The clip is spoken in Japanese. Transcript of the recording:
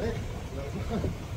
ね。